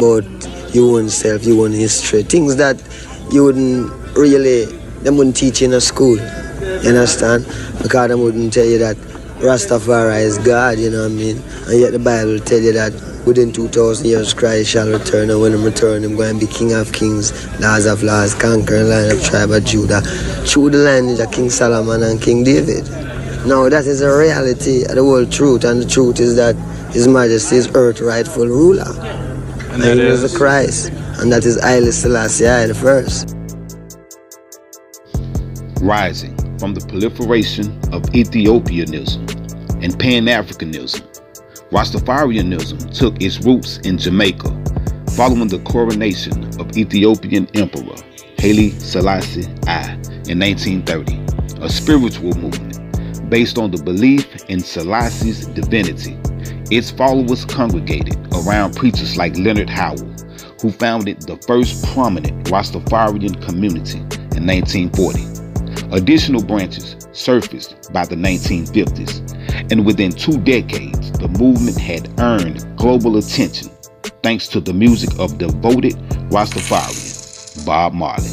about your own self, your own history, things that you wouldn't really, they wouldn't teach in a school. You understand? Because they wouldn't tell you that Rastafari is God, you know what I mean? And yet the Bible tell you that within 2,000 years Christ shall return, and when he return, him going to be King of Kings, Lords of Lords, conquering line of tribe of Judah. Through the lineage of King Solomon and King David. Now that is a reality, the whole truth, and the truth is that His Majesty is earth rightful ruler. And, and that is? is the Christ, and that is Haile Selassie I the first. Rising from the proliferation of Ethiopianism and Pan Africanism, Rastafarianism took its roots in Jamaica following the coronation of Ethiopian Emperor Haile Selassie I in 1930, a spiritual movement based on the belief in Selassie's divinity. Its followers congregated around preachers like Leonard Howell, who founded the first prominent Rastafarian community in 1940. Additional branches surfaced by the 1950s, and within two decades, the movement had earned global attention thanks to the music of devoted Rastafarian Bob Marley.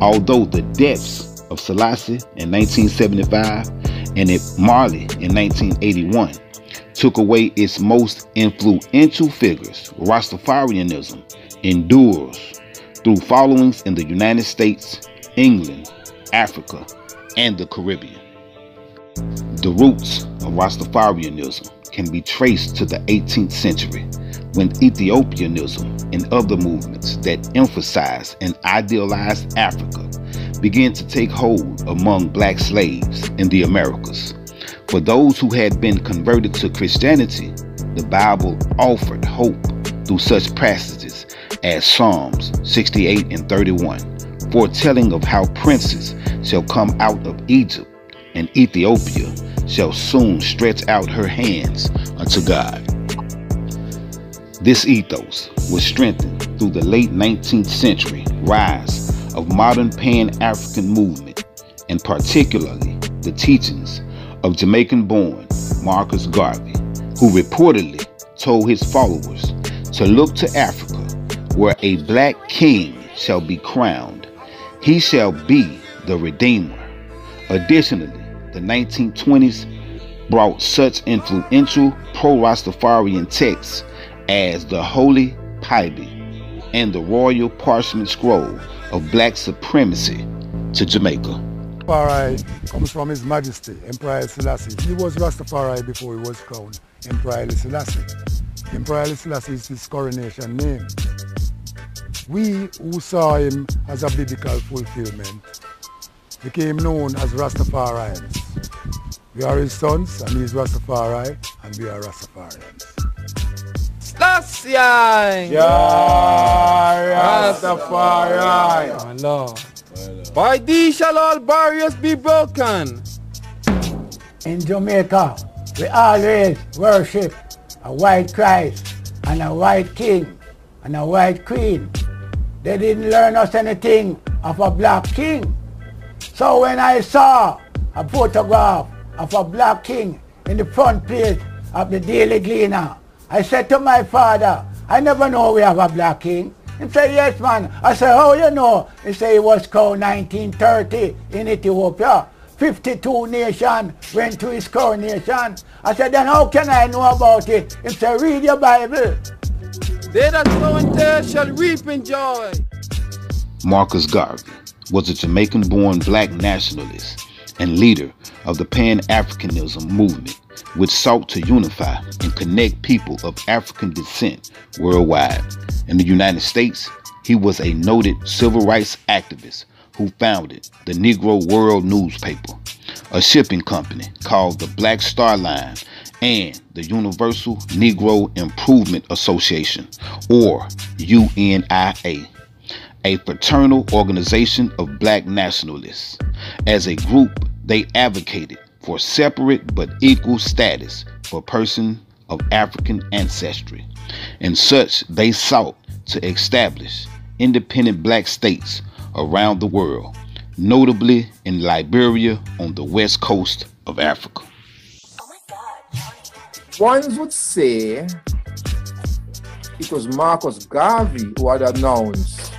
Although the deaths of Selassie in 1975 and Marley in 1981 took away its most influential figures, Rastafarianism endures through followings in the United States, England, Africa, and the Caribbean. The roots of Rastafarianism can be traced to the 18th century when Ethiopianism and other movements that emphasize and idealized Africa began to take hold among black slaves in the Americas. For those who had been converted to Christianity, the Bible offered hope through such passages as Psalms 68 and 31, foretelling of how princes shall come out of Egypt, and Ethiopia shall soon stretch out her hands unto God. This ethos was strengthened through the late 19th century rise of modern Pan-African movement, and particularly the teachings of Jamaican-born Marcus Garvey, who reportedly told his followers to look to Africa, where a black king shall be crowned. He shall be the Redeemer. Additionally, the 1920s brought such influential pro-Rastafarian texts as the Holy Piby and the Royal Parchment Scroll of black supremacy to Jamaica. Rastafari comes from His Majesty, Emperor Selassie. He was Rastafari before he was crowned Emperor Selassie. Emperor Selassie is his coronation name. We who saw him as a biblical fulfillment became known as Rastafarians. We are his sons and he is Rastafari and we are Rastafarians. Selassie! Rastafari! My Lord. By thee shall all barriers be broken. In Jamaica, we always worship a white Christ and a white king and a white queen. They didn't learn us anything of a black king. So when I saw a photograph of a black king in the front page of the Daily Gleaner, I said to my father, I never know we have a black king. He said, yes, man. I said, oh, you know? He said, it was called 1930 in Ethiopia. 52 nation went to his coronation. I said, then how can I know about it? He said, read your Bible. They that sow in tears shall reap in joy. Marcus Garvey was a Jamaican-born black nationalist and leader of the Pan-Africanism movement which sought to unify and connect people of African descent worldwide. In the United States, he was a noted civil rights activist who founded the Negro World newspaper, a shipping company called the Black Star Line, and the Universal Negro Improvement Association, or UNIA, a fraternal organization of black nationalists. As a group, they advocated for separate but equal status for persons of African ancestry. And such they sought to establish independent black states around the world, notably in Liberia on the west coast of Africa. Ones would say it was Marcus Garvey who had announced,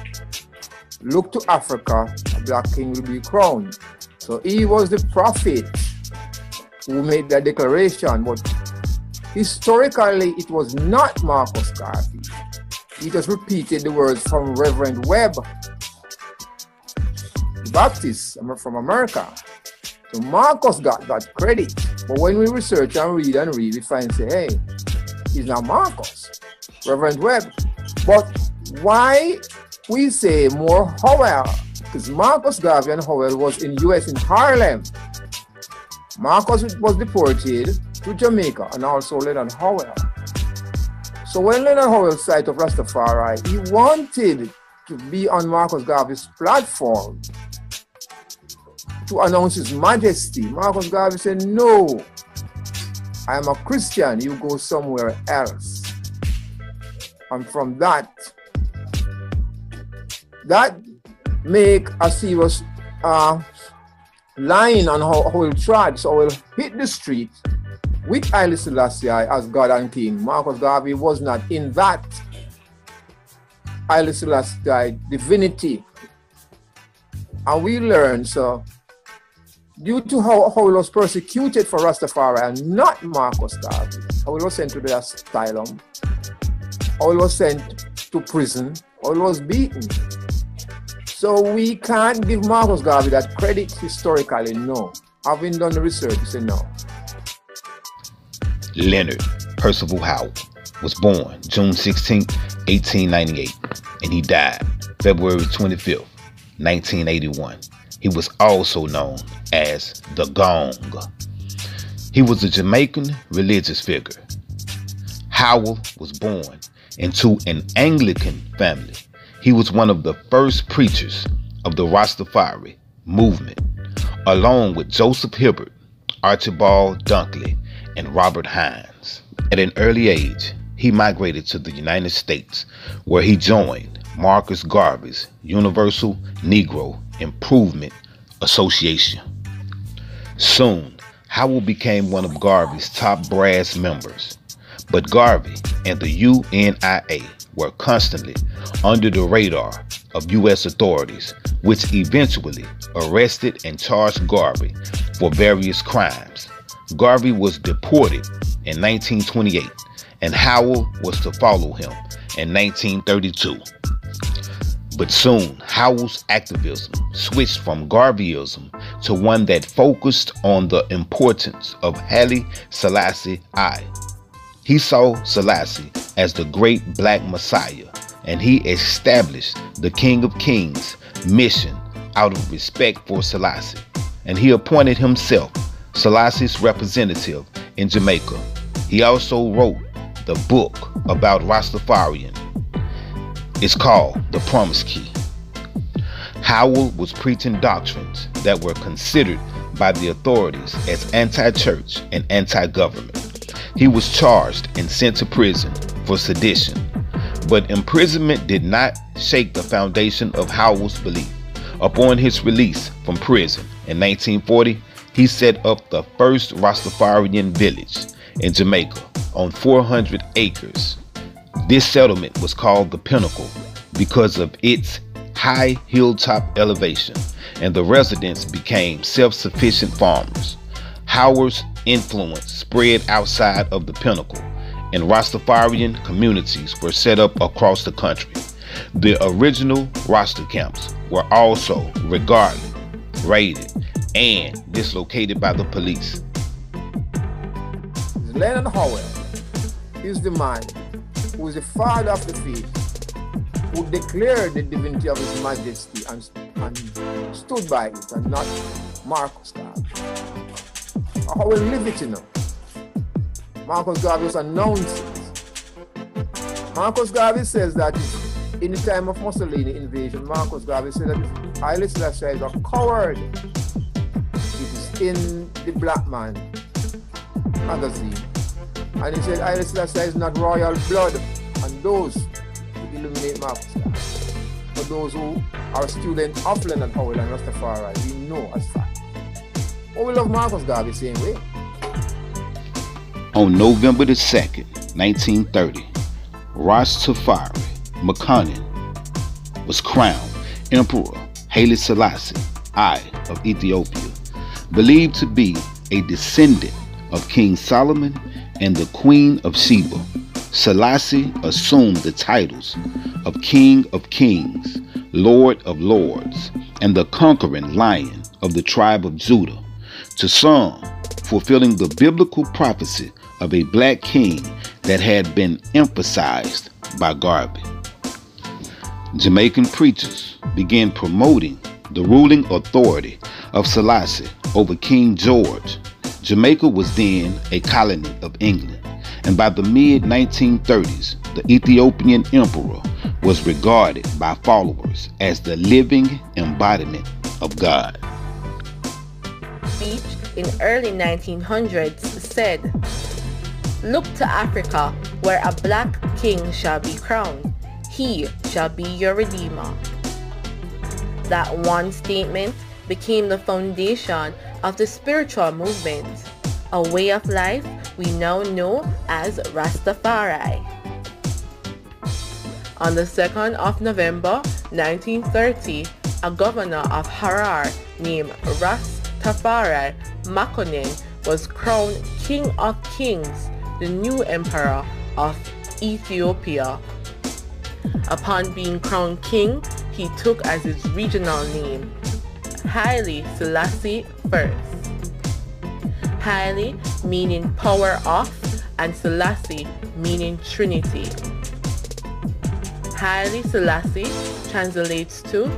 look to Africa, a black king will be crowned. So he was the prophet who made that declaration, but historically it was not Marcus Garvey. He just repeated the words from Reverend Webb, the Baptist from America. So Marcus got that credit. But when we research and read and read, we find say, hey, he's not Marcus. Reverend Webb. But why we say more Howell? Because Marcus Garvey and Howell was in US in Harlem. Marcus was deported to Jamaica and also Leonard Howell. So when Leonard Howell sight of Rastafari, he wanted to be on Marcus Garvey's platform to announce his majesty. Marcus Garvey said, no, I am a Christian, you go somewhere else. And from that, that make a serious uh, line on how, how he'll trod. So he'll hit the street with Haile Selassie as God and King. Marcus Garvey was not in that Haile Selassie divinity. And we learn, so due to how, how he was persecuted for Rastafari and not Marcus Garvey, how he was sent to the asylum, how he was sent to prison, how he was beaten. So we can't give Marcus Garvey that credit historically, no. Having done the research, say no. Leonard Percival Howell was born June 16, 1898, and he died February 25, 1981. He was also known as the Gong. He was a Jamaican religious figure. Howell was born into an Anglican family. He was one of the first preachers of the Rastafari movement, along with Joseph Hibbert, Archibald Dunkley, and Robert Hinds. At an early age, he migrated to the United States, where he joined Marcus Garvey's Universal Negro Improvement Association. Soon, Howell became one of Garvey's top brass members, but Garvey and the UNIA were constantly under the radar of U.S. authorities, which eventually arrested and charged Garvey for various crimes. Garvey was deported in 1928, and Howell was to follow him in 1932. But soon, Howell's activism switched from Garveyism to one that focused on the importance of Haile Selassie I. He saw Selassie as the great black messiah, and he established the King of Kings mission out of respect for Selassie. And he appointed himself Selassie's representative in Jamaica. He also wrote the book about Rastafarian it's called the Promised Key. Howell was preaching doctrines that were considered by the authorities as anti church and anti government. He was charged and sent to prison for sedition, but imprisonment did not shake the foundation of Howell's belief. Upon his release from prison in 1940, he set up the first Rastafarian village in Jamaica on 400 acres this settlement was called the Pinnacle because of its high hilltop elevation, and the residents became self sufficient farmers. Howell's influence spread outside of the Pinnacle, and Rastafarian communities were set up across the country. The original Rasta camps were also regarded, raided, and dislocated by the police. Leonard Howell is the man who is the father of the faith, who declared the divinity of his majesty and, and stood by it, and not Marcus Garvey. How will live it, know? Marcus Garvey was announced Marcus Garvey says that in the time of Mussolini invasion, Marcus Garvey said that Haile Selassie is a coward. It is in the Black Man magazine and he said, Haile Selassie is not royal blood. And those who illuminate Marcus Garvey, For those who are students of Leonard Howell and Rastafari, we know as fact. Oh, we love Marcus Garvey same way. On November the 2nd, 1930, Rastafari Makonnen was crowned Emperor Haile Selassie I of Ethiopia, believed to be a descendant of King Solomon and the Queen of Sheba. Selassie assumed the titles of King of Kings, Lord of Lords, and the conquering lion of the tribe of Judah, to some fulfilling the biblical prophecy of a black king that had been emphasized by Garvey. Jamaican preachers began promoting the ruling authority of Selassie over King George. Jamaica was then a colony of England, and by the mid 1930s, the Ethiopian emperor was regarded by followers as the living embodiment of God. Speech in early 1900s said, Look to Africa, where a black king shall be crowned. He shall be your redeemer. That one statement became the foundation of the spiritual movement, a way of life we now know as Rastafari. On the 2nd of November 1930, a governor of Harar named Rastafari Makonnen was crowned King of Kings, the new emperor of Ethiopia. Upon being crowned king, he took as his regnal name Haile Selassie I. Haile meaning power of and Selassie meaning Trinity. Haile Selassie translates to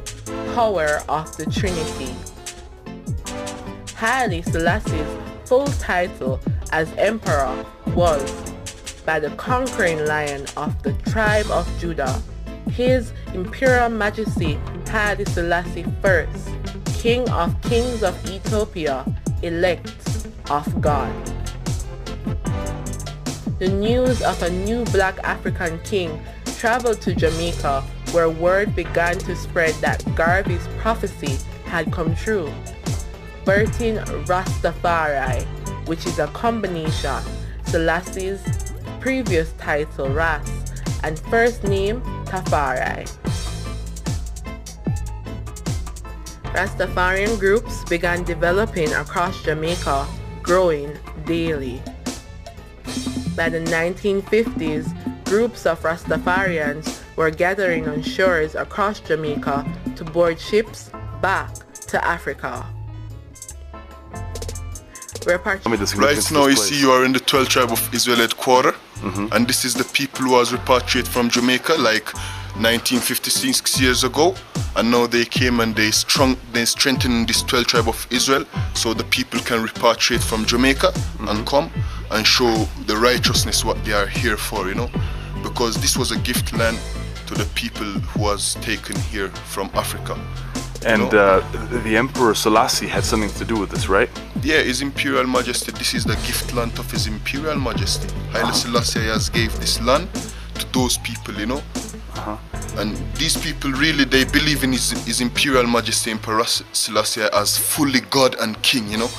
power of the Trinity. Haile Selassie's full title as emperor was by the conquering lion of the tribe of Judah, His Imperial Majesty Haile Selassie I, King of Kings of Ethiopia, elect of God. The news of a new black African king traveled to Jamaica where word began to spread that Garvey's prophecy had come true. Bertin Rastafari, which is a combination Selassie's previous title Ras and first name Tafari. Rastafarian groups began developing across Jamaica, growing daily. By the 1950s, groups of Rastafarians were gathering on shores across Jamaica to board ships back to Africa. Right now, you see, you are in the 12th tribe of Israel headquarter, mm -hmm. and this is the people who was repatriated from Jamaica like 1956 years ago, and now they came and they strong they strengthened this 12th tribe of Israel, so the people can repatriate from Jamaica mm -hmm. and come and show the righteousness what they are here for, you know, because this was a gift land to the people who was taken here from Africa. And uh, the Emperor Selassie had something to do with this, right? Yeah, His Imperial Majesty. This is the gift land of His Imperial Majesty. Haile uh -huh. Selassie has gave this land to those people, you know. Uh -huh. And these people really, they believe in His, His Imperial Majesty Emperor Selassie as fully God and King, you know.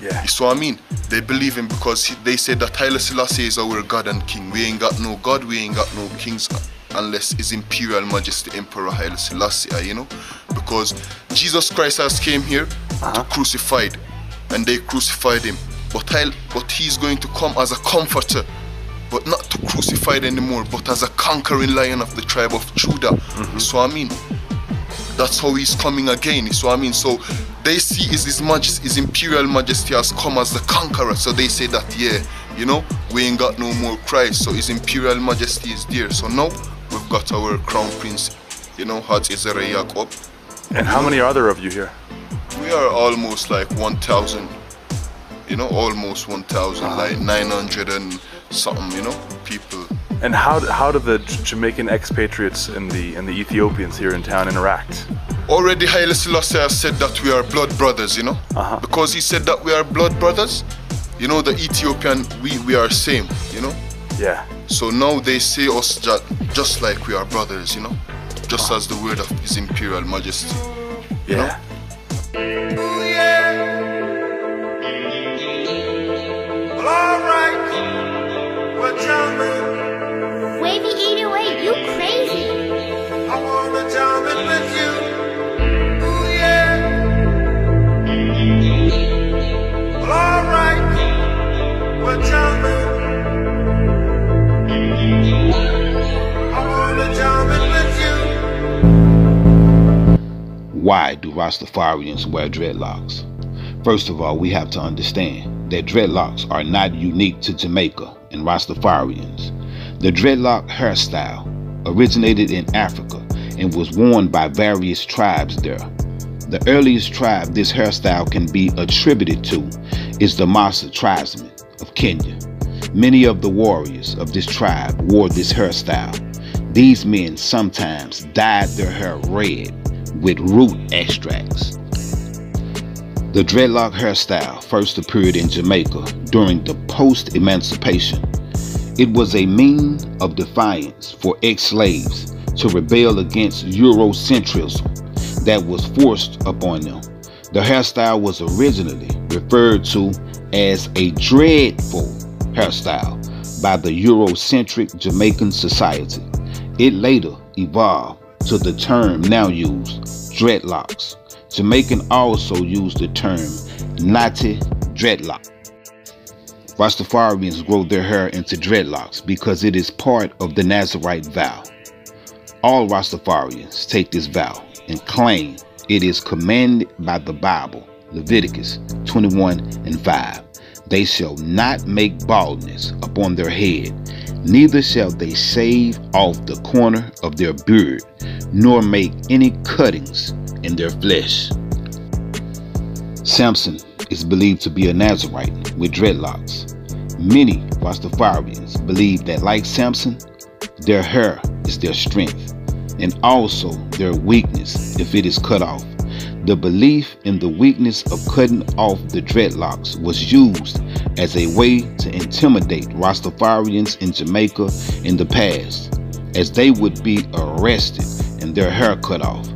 Yeah. You see what I mean? They believe him because he, they say that Haile Selassie is our God and King. We ain't got no God, we ain't got no kings unless His Imperial Majesty Emperor Haile Selassie, you know? Because Jesus Christ has came here uh -huh. to crucified and they crucified him. But, Haile, but he's going to come as a comforter but not to crucified anymore, but as a conquering lion of the tribe of Judah. Mm -hmm. So I mean, that's how he's coming again. So I mean, so they see his, his, majesty, his imperial majesty has come as the conqueror. So they say that, yeah, you know, we ain't got no more Christ. So his imperial majesty is there. So now got our crown prince, you know, Haj Ezra Jacob. And how many are there of you here? We are almost like 1,000, you know, almost 1,000, uh like 900 and something, you know, people. And how, how do the Jamaican expatriates and the, and the Ethiopians here in town interact? Already Haile Selassie has said that we are blood brothers, you know, uh -huh. because he said that we are blood brothers. You know, the Ethiopian, we, we are same, you know. Yeah. So now they say us just, just like we are brothers, you know, just as the word of His Imperial Majesty. You yeah. Know? yeah. Well, all right. Why do Rastafarians wear dreadlocks? First of all, we have to understand that dreadlocks are not unique to Jamaica and Rastafarians. The dreadlock hairstyle originated in Africa and was worn by various tribes there. The earliest tribe this hairstyle can be attributed to is the Maasai tribesmen of Kenya. Many of the warriors of this tribe wore this hairstyle. These men sometimes dyed their hair red with root extracts. The dreadlock hairstyle first appeared in Jamaica during the post emancipation. It was a mean of defiance for ex slaves to rebel against Eurocentrism that was forced upon them. The hairstyle was originally referred to as a dreadful hairstyle by the Eurocentric Jamaican Society. It later evolved to the term now used, dreadlocks. Jamaican also used the term natty dreadlock. Rastafarians grow their hair into dreadlocks because it is part of the Nazarite vow. All Rastafarians take this vow and claim it is commanded by the Bible, Leviticus 21 and 5. They shall not make baldness upon their head, neither shall they shave off the corner of their beard, nor make any cuttings in their flesh. Samson is believed to be a Nazarite with dreadlocks. Many Rastafarians believe that, like Samson, their hair is their strength and also their weakness if it is cut off. The belief in the weakness of cutting off the dreadlocks was used as a way to intimidate Rastafarians in Jamaica in the past, as they would be arrested and their hair cut off.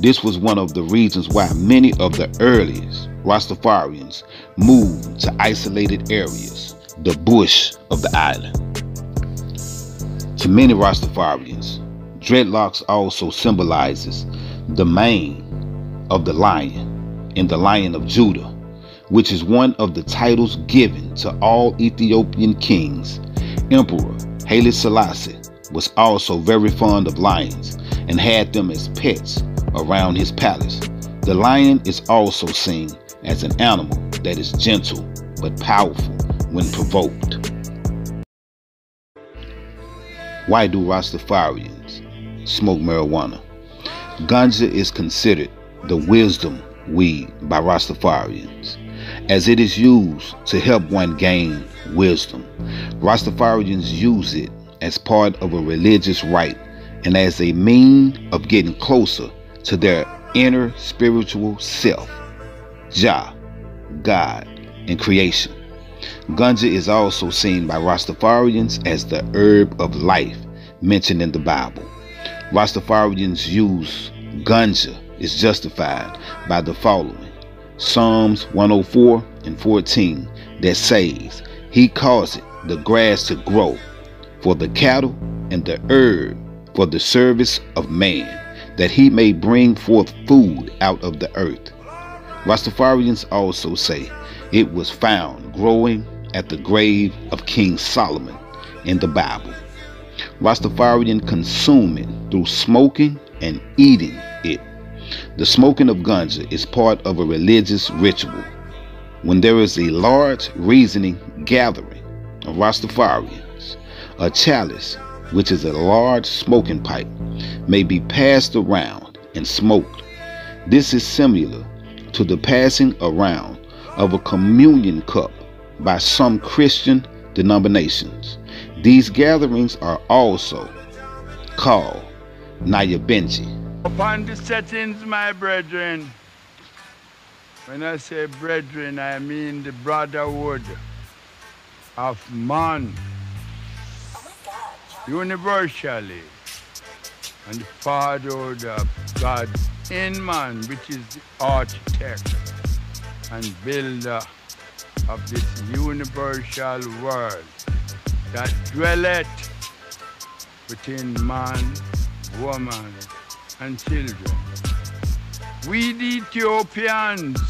This was one of the reasons why many of the earliest Rastafarians moved to isolated areas, the bush of the island. To many Rastafarians, dreadlocks also symbolizes the mane of the lion and the Lion of Judah, which is one of the titles given to all Ethiopian kings. Emperor Haile Selassie was also very fond of lions and had them as pets around his palace. The lion is also seen as an animal that is gentle but powerful when provoked. Why do Rastafarians smoke marijuana? Ganja is considered the wisdom weed by Rastafarians, as it is used to help one gain wisdom. Rastafarians use it as part of a religious rite and as a mean of getting closer to their inner spiritual self, Jah, God, and creation. Ganja is also seen by Rastafarians as the herb of life mentioned in the Bible. Rastafarians use ganja is justified by the following Psalms 104 and 14 that says, He causeth the grass to grow for the cattle and the herb for the service of man, that he may bring forth food out of the earth. Rastafarians also say it was found growing at the grave of King Solomon in the Bible. Rastafarian consume it through smoking and eating it. The smoking of ganja is part of a religious ritual. When there is a large reasoning gathering of Rastafarians, a chalice, which is a large smoking pipe, may be passed around and smoked. This is similar to the passing around of a communion cup by some Christian denominations. These gatherings are also called Nyabingi. Upon the settings, my brethren, when I say brethren, I mean the brotherhood of man. Universally. And the fatherhood of God in man, which is the architect and builder of this universal world that dwelleth within man, woman, and children. We the Ethiopians,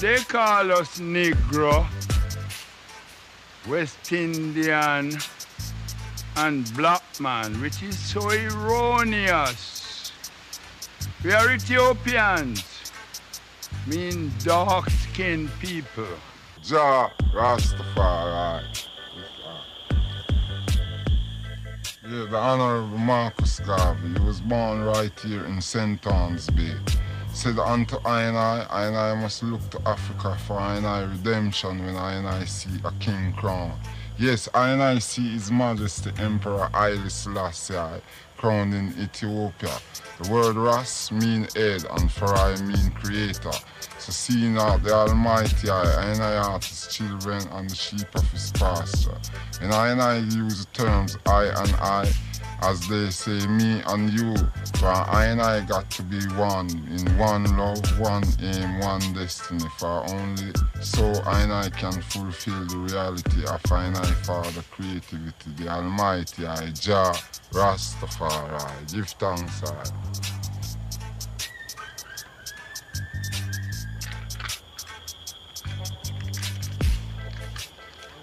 they call us Negro, West Indian, and black man, which is so erroneous. We are Ethiopians, mean dark-skinned people. Jah Rastafari. Yeah, the Honorable Marcus Garvey, he was born right here in St. Ann's Bay. Said unto I and I, I and I must look to Africa for I and I redemption when I and I see a king crown. Yes, I and I see His Majesty Emperor Haile Selassie crowned in Ethiopia. The word Ras mean head and Farai mean creator. So seeing out the Almighty I, and I are his children and the sheep of his pasture. And I and I use the terms I and I as they say me and you. For I and I got to be one in one love, one aim, one destiny. For only so I and I can fulfill the reality of I and I Father creativity, the Almighty I Jah Rastafari. Give thanks I.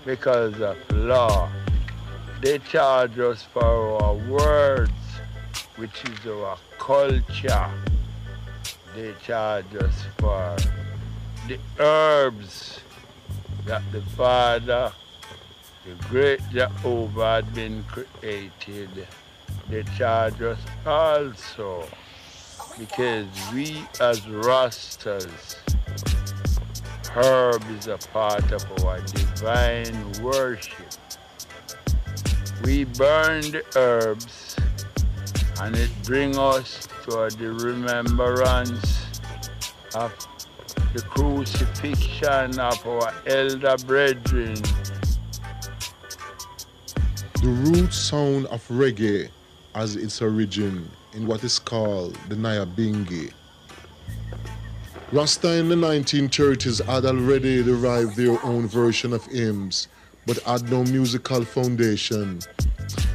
because of law. They charge us for our words, which is our culture. They charge us for the herbs that the Father, the great Jehovah had been created. They charge us also because we as Rastas herb is a part of our divine worship. We burn the herbs and it brings us to the remembrance of the crucifixion of our elder brethren. The root sound of reggae has its origin in what is called the Nyabingi Rasta in the 1930s had already derived their own version of hymns, but had no musical foundation.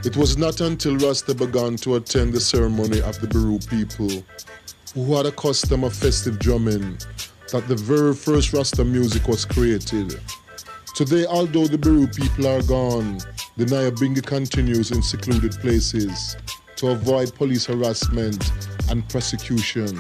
It was not until Rasta began to attend the ceremony of the Burru people, who had a custom of festive drumming, that the very first Rasta music was created. Today, although the Burru people are gone, the Nyabingi continues in secluded places to avoid police harassment and prosecution.